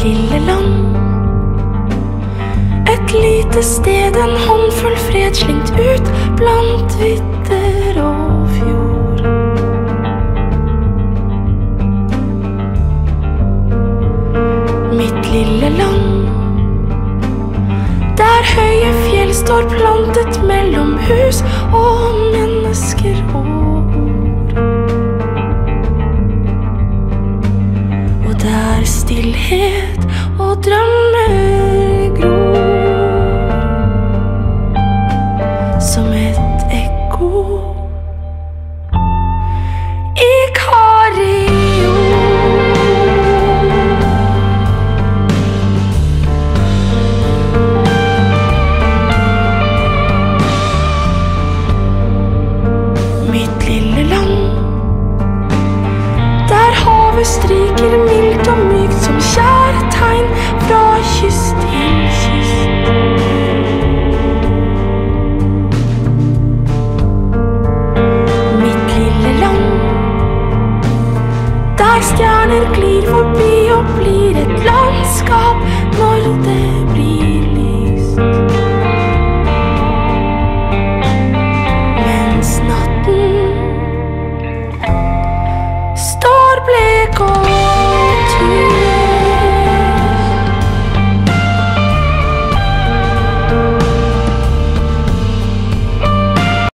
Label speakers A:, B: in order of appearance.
A: Mitt lille land. Et lite sted, en håndfull fred slengt ut blant vidder og fjord. Mitt lille land. Der høye fjell står plantet mellom hus og mennesker Der stillhet og drømmer stjerner glir forbi og blir et landskap. Når det